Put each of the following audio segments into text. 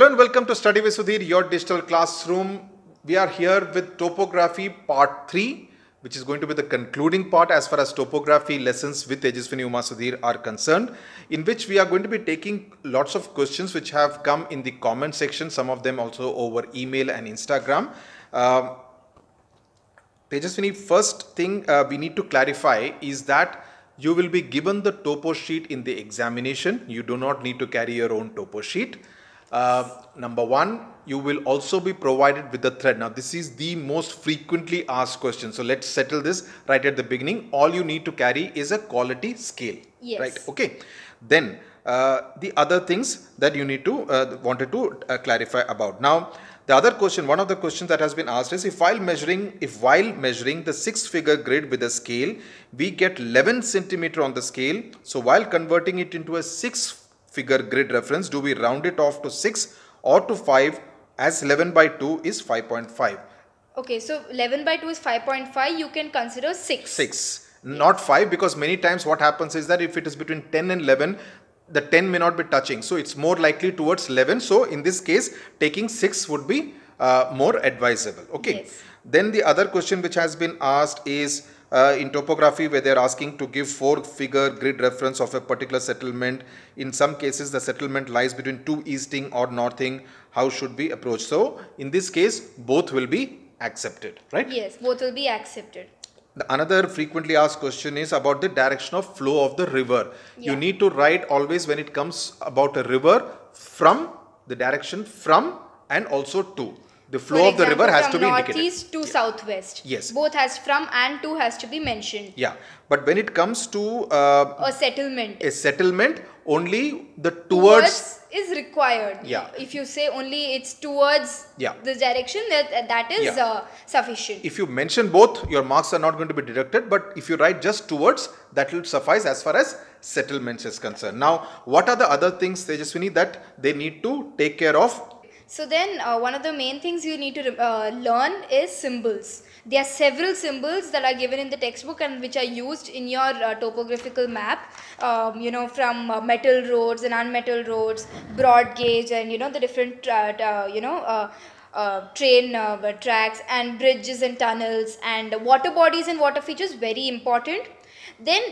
Hello and welcome to Study with Sudhir, your digital classroom. We are here with topography part 3, which is going to be the concluding part as far as topography lessons with Tejaswini Uma Sudhir are concerned, in which we are going to be taking lots of questions which have come in the comment section, some of them also over email and Instagram. Um, Tejaswini, first thing uh, we need to clarify is that you will be given the topo sheet in the examination. You do not need to carry your own topo sheet. Uh, number one, you will also be provided with the thread. Now, this is the most frequently asked question. So, let's settle this right at the beginning. All you need to carry is a quality scale. Yes. Right. Okay. Then, uh, the other things that you need to uh, wanted to uh, clarify about. Now, the other question, one of the questions that has been asked is if while measuring, if while measuring the six figure grid with a scale, we get 11 centimeter on the scale. So, while converting it into a six figure grid reference, do we round it off to 6 or to 5 as 11 by 2 is 5.5? Okay, so 11 by 2 is 5.5. You can consider 6. 6, not 5 because many times what happens is that if it is between 10 and 11, the 10 may not be touching. So, it's more likely towards 11. So, in this case, taking 6 would be uh, more advisable. Okay. Yes. Then the other question which has been asked is uh, in topography where they are asking to give four figure grid reference of a particular settlement. In some cases the settlement lies between two easting or northing. How should we approach? So in this case both will be accepted, right? Yes, both will be accepted. The another frequently asked question is about the direction of flow of the river. You need to write always when it comes about a river from the direction from and also to. The flow For of the river has to be indicated. northeast to southwest. Yes. Both has from and to has to be mentioned. Yeah, but when it comes to uh, A settlement. a settlement, only the towards, is required. Yeah. If you say only it's towards Yeah. the direction, that that is Yeah. uh, sufficient. if you mention both, your marks are not going to be deducted. But if you write just towards, that will suffice as far as settlements is concerned. Now, what are the other things, Tejaswini, that they need to take care of? So then, uh, one of the main things you need to uh, learn is symbols. There are several symbols that are given in the textbook and which are used in your uh, topographical map. Um, you know, from uh, metal roads and unmetal roads, broad gauge, and you know the different uh, you know. Uh, uh, train uh, tracks and bridges and tunnels and water bodies and water features very important then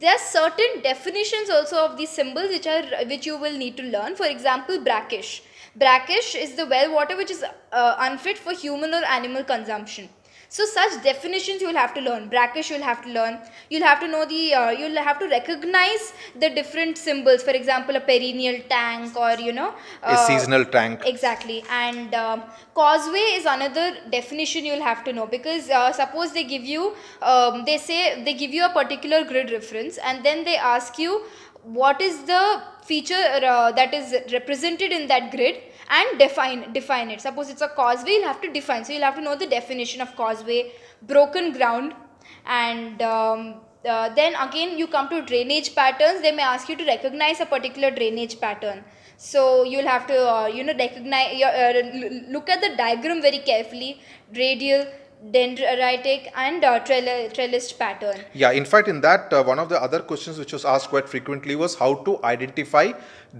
there are certain definitions also of these symbols which are which you will need to learn for example brackish brackish is the well water which is uh, unfit for human or animal consumption. So such definitions you will have to learn. Brackish you'll have to learn. You'll have to know the uh, you'll have to recognize the different symbols. For example a perennial tank or you know A uh, seasonal tank. Exactly, and um, causeway is another definition you'll have to know because uh, suppose they give you, um, they say they give you a particular grid reference, and then they ask you what is the feature uh, that is represented in that grid and define define it. Suppose it's a causeway, you'll have to define. So you'll have to know the definition of causeway, broken ground, and um, uh, then again you come to drainage patterns. They may ask you to recognize a particular drainage pattern. So you'll have to uh, you know recognize uh, look at the diagram very carefully. Radial, dendritic, and uh, trell- trellised pattern. Yeah, in fact, in that, uh, one of the other questions which was asked quite frequently was how to identify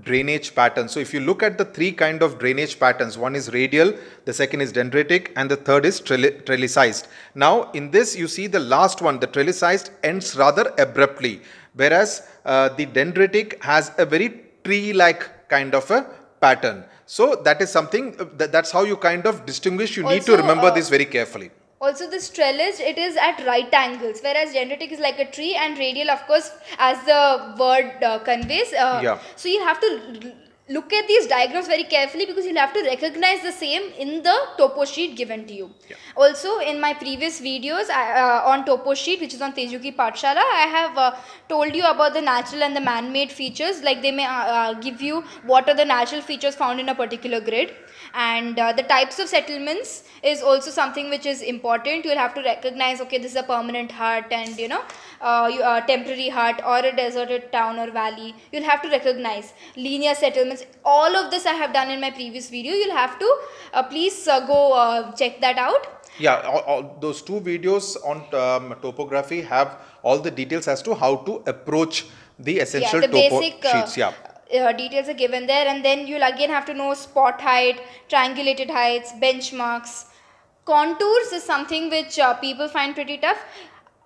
drainage patterns. So, if you look at the three kind of drainage patterns, one is radial, the second is dendritic, and the third is trelli- trellisized. Now, in this, you see the last one, the trellisized ends rather abruptly, whereas uh, the dendritic has a very tree-like kind of a pattern. So, that is something uh, that, that's how you kind of distinguish. You need to remember uh, this very carefully. Also, this trellis it is at right angles, whereas dendritic is like a tree, and radial, of course, as the word uh, conveys. Uh, Yeah. So you have to look at these diagrams very carefully because you'll have to recognize the same in the topo sheet given to you. Yeah. Also, in my previous videos I, uh, on topo sheet, which is on Teju ki Paathshaala, I have uh, told you about the natural and the man-made features. Like they may uh, uh, give you what are the natural features found in a particular grid, and uh, the types of settlements is also something which is important. You'll have to recognize, okay, this is a permanent hut, and you know, uh, you, uh, temporary hut or a deserted town or valley. You'll have to recognize linear settlements. All of this I have done in my previous video. You'll have to uh, please uh, go uh, check that out. Yeah, all, all those two videos on um, topography have all the details as to how to approach the essential the topo basic, uh, sheets. Yeah, uh, details are given there and then you'll again have to know spot height triangulated heights benchmarks contours is something which uh, people find pretty tough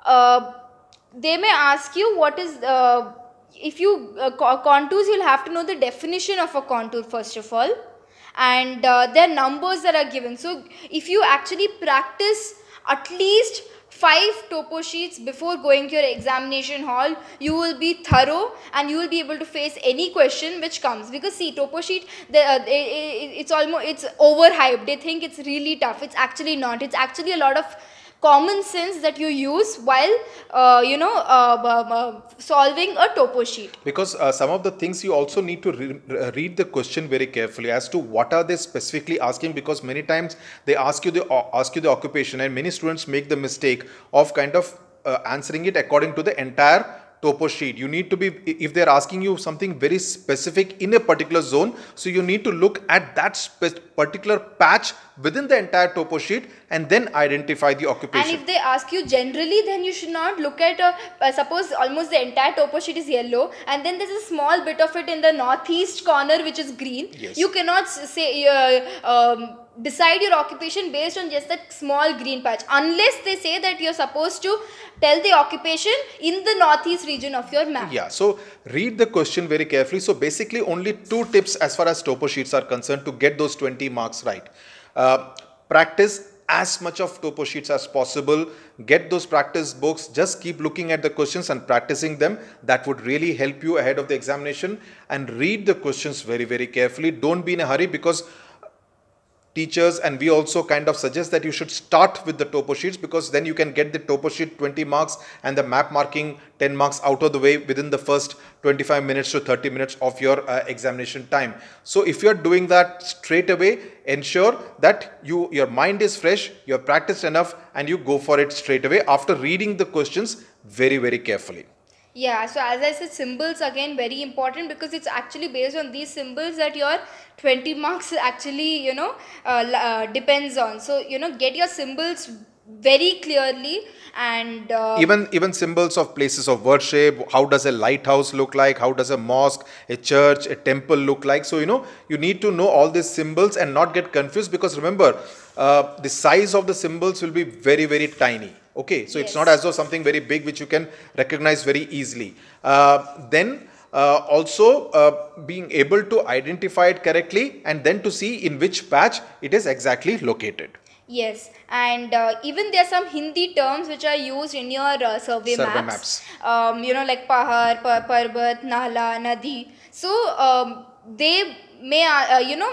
uh, they may ask you what is uh, if you uh, co- contours you'll have to know the definition of a contour first of all. And uh, their numbers that are given. So if you actually practice at least five topo sheets before going to your examination hall you will be thorough and you will be able to face any question which comes. Because see topo sheet the, uh, i- i- it's almost it's overhyped. They think it's really tough. It's actually not. It's actually a lot of common sense that you use while uh, you know uh, b- solving a topo sheet. Because uh, some of the things you also need to re- re- read the question very carefully as to what are they specifically asking because many times they ask you the uh, ask you the occupation and many students make the mistake of kind of uh, answering it according to the entire topo sheet. You need to be if they're asking you something very specific in a particular zone so you need to look at that particular patch within the entire topo sheet and then identify the occupation. And if they ask you generally, then you should not look at a, uh, suppose almost the entire topo sheet is yellow, and then there's a small bit of it in the northeast corner which is green. Yes. You cannot say uh, um, decide your occupation based on just that small green patch, unless they say that you're supposed to tell the occupation in the northeast region of your map. Yeah, so read the question very carefully. So basically, only two tips as far as topo sheets are concerned to get those 20 marks right. Uh, practice as much of topo sheets as possible. Get those practice books. Just keep looking at the questions and practicing them. That would really help you ahead of the examination. And read the questions very, very carefully. Don't be in a hurry because teachers and we also kind of suggest that you should start with the topo sheets because then you can get the topo sheet 20 marks and the map marking 10 marks out of the way within the first 25 minutes to 30 minutes of your uh, examination time. So if you're doing that straight away ensure that you your mind is fresh you have practiced enough and you go for it straight away after reading the questions very very carefully Yeah, so as I said, symbols again very important because it's actually based on these symbols that your 20 marks actually, you know, uh, uh, depends on. So, you know, get your symbols very clearly and uh, even even symbols of places of worship how does a lighthouse look like how does a mosque a church a temple look like so you know you need to know all these symbols and not get confused because remember uh, the size of the symbols will be very very tiny okay so it's not as though something very big which you can recognize very easily uh, then uh, also uh, being able to identify it correctly and then to see in which patch it is exactly located Yes, and uh, even there are some Hindi terms which are used in your uh, survey, Survey maps. maps. Um, you know, like Pahar, pa- Parbat, Nala, Nadi. So um, they may, uh, uh, you know,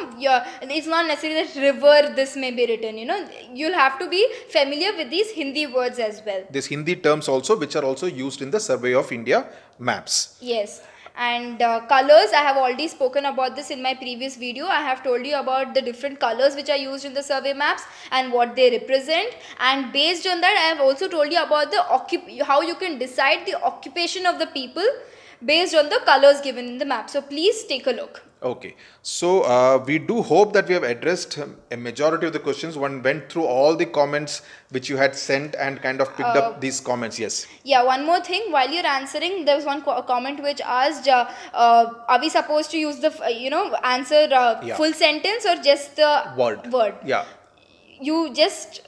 it's not necessarily that river this may be written. You know, you'll have to be familiar with these Hindi words as well. these hindi terms also which are also used in the survey of india maps Yes. And uh, colors, I have already spoken about this in my previous video. I have told you about the different colors which are used in the survey maps and what they represent. And based on that, I have also told you about the occup- how you can decide the occupation of the people based on the colors given in the map. So please take a look. Okay, so uh, we do hope that we have addressed um, a majority of the questions. One went through all the comments which you had sent and kind of picked Uh, up these comments. Yes. Yeah, one more thing. While you're answering, there was one co- comment which asked, uh, uh, "Are we supposed to use the, uh, you know, answer uh, Yeah. full sentence or just the Word. Word. Yeah. You just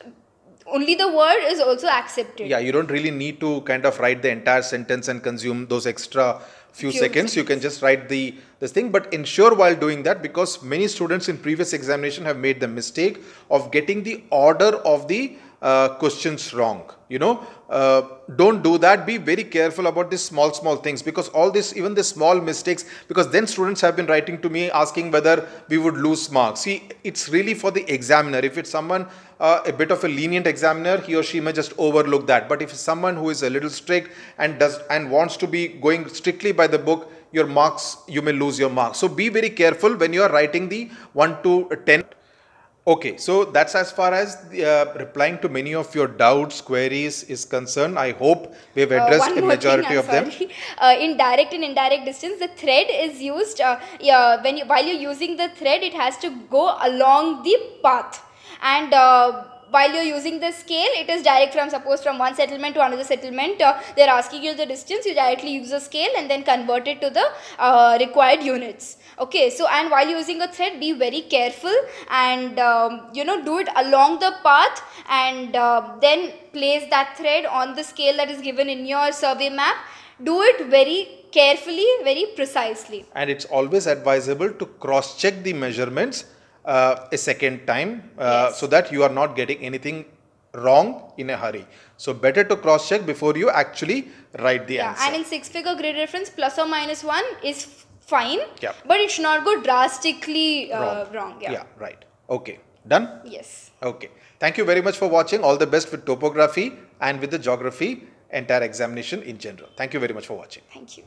only the word is also accepted. Yeah, you don't really need to kind of write the entire sentence and consume those extra few, Few seconds. You can just write the this thing, but ensure while doing that because many students in previous examination have made the mistake of getting the order of the uh, questions wrong. You know, uh, don't do that. Be very careful about these small small things because all this, even the small mistakes, because then students have been writing to me asking whether we would lose marks. See, it's really for the examiner. If it's someone uh, a bit of a lenient examiner, he or she may just overlook that. But if someone who is a little strict and does and wants to be going strictly by the book, your marks you may lose your marks. So be very careful when you are writing the one to ten. Okay, so that's as far as the, uh, replying to many of your doubts, queries is concerned. I hope we have Uh, addressed one a majority thing, of them. Uh, in direct and indirect distance, the thread is used. Uh, yeah, when you, while you're using the thread, it has to go along the path. And uh, while you're using the scale, it is direct from suppose from one settlement to another settlement. Uh, they're asking you the distance, you directly use the scale and then convert it to the uh, required units. Okay, so and while using a thread, be very careful and um, you know do it along the path and uh, then place that thread on the scale that is given in your survey map. Do it very carefully, very precisely. And it's always advisable to cross check the measurements uh, a second time uh, Yes. so that you are not getting anything wrong in a hurry. So better to cross check before you actually write the Yeah, answer. and in six figure grid reference, plus or minus one is fine, Yeah. but it should not go drastically uh, wrong. Yeah. yeah, right. Okay, done? Yes. Okay. Thank you very much for watching. All the best with topography and with the geography entire examination in general. Thank you very much for watching. Thank you.